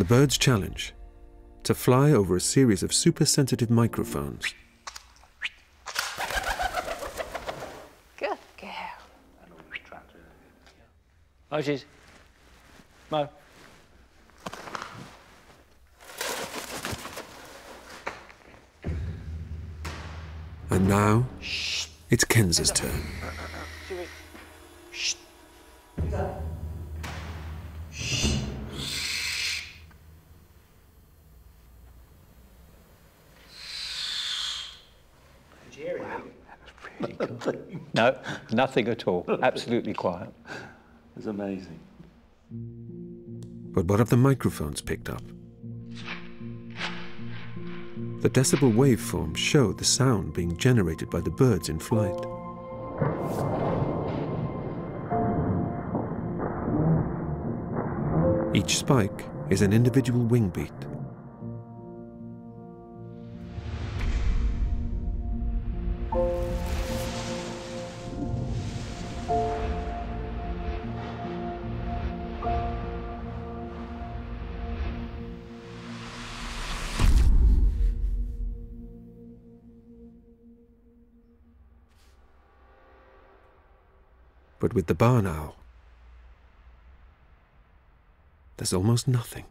The bird's challenge to fly over a series of super-sensitive microphones. Good girl. Moses. Mo. And now, it's Kenza's turn. No, nothing at all. Absolutely quiet. It's amazing. But what have the microphones picked up? The decibel waveforms show the sound being generated by the birds in flight. Each spike is an individual wing beat. But with the barn owl, there's almost nothing.